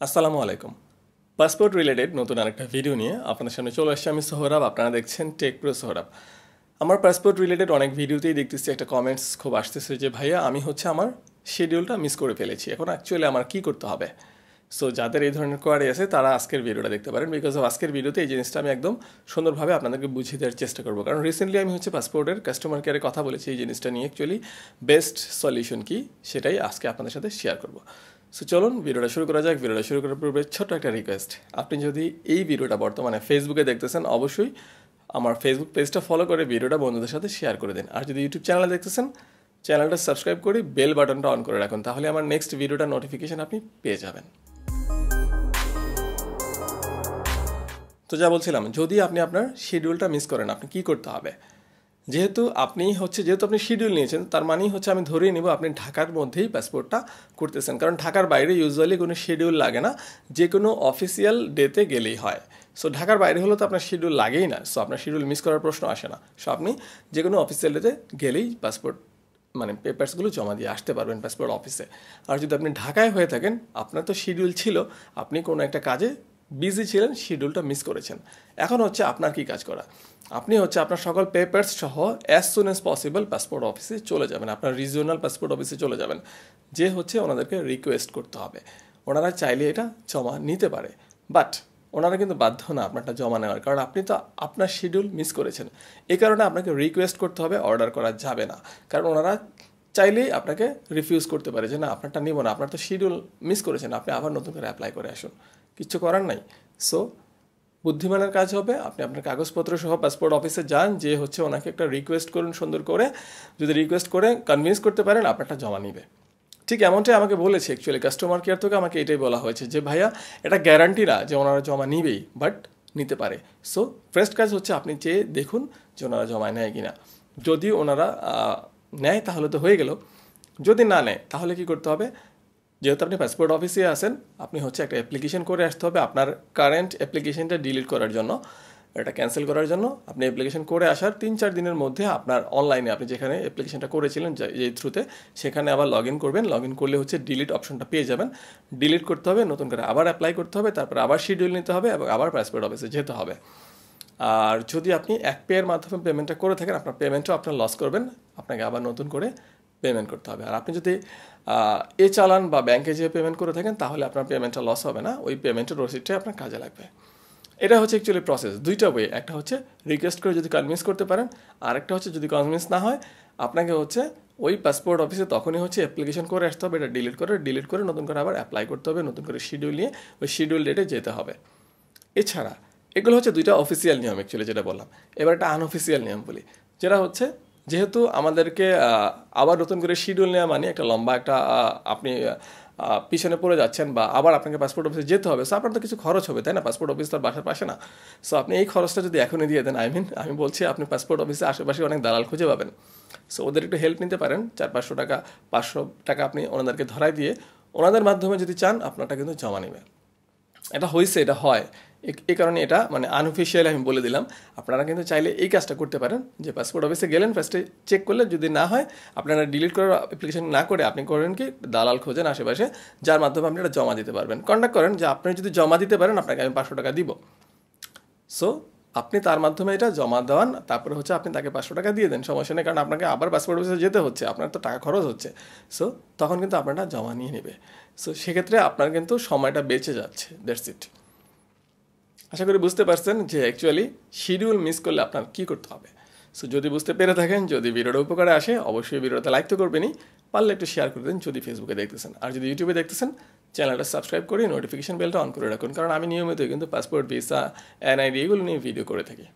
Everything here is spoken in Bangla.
আসসালামু আলাইকুম। পাসপোর্ট রিলেটেড নতুন আরেকটা ভিডিও নিয়ে আপনাদের সামনে চলে আসছে আমি সোহরাব, আপনারা দেখছেন টেক প্রো সোহরাব। আমার পাসপোর্ট রিলেটেড অনেক ভিডিওতেই দেখতেছি, একটা কমেন্টস খুব আসতেছে যে, ভাইয়া, আমি হচ্ছে আমার শিডিউলটা মিস করে ফেলেছি, এখন অ্যাকচুয়ালি আমার কী করতে হবে? সো যাদের এই ধরনের কোয়ারি আছে, তারা আজকের ভিডিওটা দেখতে পারেন বিকজ অফ আজকের ভিডিওতে এই জিনিসটা আমি একদম সুন্দরভাবে আপনাদেরকে বুঝিয়ে দেওয়ার চেষ্টা করব। কারণ রিসেন্টলি আমি হচ্ছে পাসপোর্টের কাস্টমার কেয়ারে কথা বলেছি, এই জিনিসটা নিয়ে অ্যাকচুয়ালি বেস্ট সলিউশন কী, সেটাই আজকে আপনাদের সাথে শেয়ার করব। সো চলুন ভিডিওটা শুরু করা যাক। ভিডিওটা শুরু করার পূর্বে ছোট্ট একটা রিকোয়েস্ট আপনি যদি এই ভিডিওটা বর্তমানে ফেসবুকে দেখতেছেন, অবশ্যই আমার ফেসবুক পেজটা ফলো করে ভিডিওটা বন্ধুদের সাথে শেয়ার করে দিন। আর যদি ইউটিউব চ্যানেলে দেখতেছেন চ্যানেলটা সাবস্ক্রাইব করে বেল বাটনটা অন করে রাখুন, তাহলে আমার নেক্সট ভিডিওটা নোটিফিকেশন আপনি পেয়ে যাবেন। তো যা বলছিলাম, যদি আপনি আপনার শিডিউলটা মিস করেন, আপনি কি করতে হবে? যেহেতু আপনি হচ্ছে, যেহেতু আপনি শিডিউল নিয়েছেন, তার মানেই হচ্ছে আমি ধরেই নেব আপনি ঢাকার মধ্যেই পাসপোর্টটা করতেছেন। কারণ ঢাকার বাইরে ইউজুয়ালি কোনো শিডিউল লাগে না, যে কোনো অফিসিয়াল ডেতে গেলেই হয়। সো ঢাকার বাইরে হলে তো আপনার শিডিউল লাগেই না। সো আপনার শিডিউল মিস করার প্রশ্ন আসে না। সো আপনি যে কোনো অফিসিয়াল ডেতে গেলেই পাসপোর্ট মানে পেপার্সগুলো জমা দিয়ে আসতে পারবেন পাসপোর্ট অফিসে আর যদি আপনি ঢাকায় হয়ে থাকেন, আপনার তো শিডিউল ছিল, আপনি কোনো একটা কাজে বিজি ছিলেন শিডিউলটা মিস করেছেন। এখন হচ্ছে আপনার কি কাজ করা? আপনি হচ্ছে আপনার সকল পেপার্স সহ as soon as possible passport অফিসে চলে যাবেন, আপনার রিজিওনাল পাসপোর্ট অফিসে চলে যাবেন। যে হচ্ছে ওনাদেরকে রিকোয়েস্ট করতে হবে। ওনারা চাইলে এটা জমা নিতে পারে। বাট ওনারা কিন্তু বাধ্য না আপনারটা জমা নেওয়ার, কারণ আপনি তো আপনার শিডিউল মিস করেছেন। এ কারণে আপনাকে রিকোয়েস্ট করতে হবে অর্ডার করা যাবে না। কারণ ওনারা চাইলেই আপনাকে রিফিউজ করতে পারে যে, না, আপনারটা নিব না, আপনার তো শিডিউল মিস করেছেন, আপনি আবার নতুন করে অ্যাপ্লাই করে আসুন। কিচ্ছু করার নাই। সো বুদ্ধিমানের কাজ হবে, আপনি আপনার কাগজপত্র সহ পাসপোর্ট অফিসে যান, যে হচ্ছে ওনাকে একটা রিকোয়েস্ট করুন সুন্দর করে। যদি রিকোয়েস্ট করে কনভিন্স করতে পারেন, আপনারটা জমা নিবে। ঠিক এমনটাই আমাকে বলেছে অ্যাকচুয়ালি কাস্টমার কেয়ার থেকে আমাকে এটাই বলা হয়েছে যে, ভাইয়া, এটা গ্যারান্টি না যে ওনারা জমা নিবেই বাট নিতে পারে। সো ফার্স্ট কাজ হচ্ছে আপনি চেয়ে দেখুন যে ওনারা জমা নেয় কিনা। যদি ওনারা নেয় তাহলে তো হয়ে গেল। যদি না নেয়, তাহলে কি করতে হবে? যেহেতু আপনি পাসপোর্ট অফিসে আসেন আপনি হচ্ছে একটা অ্যাপ্লিকেশন করে আসতে হবে আপনার কারেন্ট অ্যাপ্লিকেশনটা ডিলিট করার জন্য, এটা ক্যান্সেল করার জন্য। আপনি অ্যাপ্লিকেশন করে আসার তিন চার দিনের মধ্যে আপনার অনলাইনে আপনি যেখানে অ্যাপ্লিকেশনটা করেছিলেন এই থ্রুতে সেখানে আবার লগ ইন করবেন। লগ ইন করলে হচ্ছে ডিলিট অপশনটা পেয়ে যাবেন। ডিলিট করতে হবে, নতুন করে আবার অ্যাপ্লাই করতে হবে, তারপর আবার শিডিউল নিতে হবে এবং আবার পাসপোর্ট অফিসে যেতে হবে। আর যদি আপনি এক পেয়ের মাধ্যমে পেমেন্টটা করে থাকেন, আপনার পেমেন্টও আপনার লস করবেন। আপনাকে আবার নতুন করে পেমেন্ট করতে হবে। আর আপনি যদি এ চালান বা ব্যাংকে যে পেমেন্ট করে থাকেন, তাহলে আপনার পেমেন্টটা লস হবে না, ওই পেমেন্টের রসিদটাই আপনার কাজে লাগবে। এটা হচ্ছে অ্যাকচুয়ালি প্রসেস দুইটা ওয়ে একটা হচ্ছে রিকোয়েস্ট করে যদি কনভিন্স করতে পারেন আর একটা হচ্ছে যদি কনভিন্স না হয়, আপনাকে হচ্ছে ওই পাসপোর্ট অফিসে তখনই হচ্ছে অ্যাপ্লিকেশন করে আসতে হবে, এটা ডিলিট করে ডিলিট করে নতুন করে আবার অ্যাপ্লাই করতে হবে, নতুন করে শিডিউল নিয়ে ওই শিডিউল ডেটে যেতে হবে। এছাড়া, এগুলো হচ্ছে দুইটা অফিসিয়াল নিয়ম অ্যাকচুয়ালি যেটা বললাম। এবার একটা আনঅফিসিয়াল নিয়ম বলি। যেটা হচ্ছে যেহেতু আমাদেরকে আবার নতুন করে শিডিউল নেওয়া মানে একটা লম্বা একটা আপনি পিছনে পড়ে যাচ্ছেন বা আবার আপনাকে পাসপোর্ট অফিসে যেতে হবে। সো আপনার তো কিছু খরচ হবে, তাই না? পাসপোর্ট অফিস তার বাসার পাশে না। সো আপনি এই খরচটা যদি এখনই দিয়ে দেন আই মিন আমি বলছি আপনি পাসপোর্ট অফিসে আশেপাশে অনেক দালাল খুঁজে পাবেন। সো ওদের একটু হেল্প নিতে পারেন। চার পাঁচশো টাকা পাঁচশো টাকা আপনি ওনাদেরকে ধরাই দিয়ে, ওনাদের মাধ্যমে যদি চান, আপনারটা কিন্তু জমা নেবে। এটা হয়েছে এটা হয়। এই কারণে এটা মানে আনঅফিসিয়াল আমি বলে দিলাম। আপনারা কিন্তু চাইলে এই কাজটা করতে পারেন, যে পাসপোর্ট অফিসে গেলেন ফার্স্টে চেক করলে যদি না হয়, আপনারা ডিলিট করার অ্যাপ্লিকেশন না করে আপনি করেন কি, দালাল খোঁজেন আশেপাশে, যার মাধ্যমে আপনি এটা জমা দিতে পারবেন। কন্ট্যাক্ট করেন যে আপনি যদি জমা দিতে পারেন, আপনাকে আমি পাঁচশো টাকা দিব। সো আপনি তার মাধ্যমে এটা জমা দেওয়ান, তারপরে হচ্ছে আপনি তাকে পাঁচশো টাকা দিয়ে দেন। সমস্যা নেই, কারণ আপনাকে আবার পাসপোর্ট অফিসে যেতে হচ্ছে, আপনার তো টাকা খরচ হচ্ছে। সো তখন কিন্তু আপনারা জমা নিয়ে নেবে। সো সেক্ষেত্রে আপনার কিন্তু সময়টা বেঁচে যাচ্ছে দ্যাটস ইট আশা করি বুঝতে পারছেন যে অ্যাকচুয়ালি শিডিউল মিস করলে আপনার কি করতে হবে। সো যদি বুঝতে পেরে থাকেন, যদি ভিডিওটা উপকারে আসে, অবশ্যই ভিডিওটা লাইক তো করবেনই। পারলে একটু শেয়ার করে দিন, যদি ফেসবুকে দেখতেছেন। আর যদি ইউটিউবে দেখতেছেন চ্যানেলটা সাবস্ক্রাইব করে নোটিফিকেশন বেলটা অন করে রাখুন। কারণ আমি নিয়মিত কিন্তু পাসপোর্ট ভিসা এনআইডি এগুলো নিয়ে ভিডিও করে থাকি।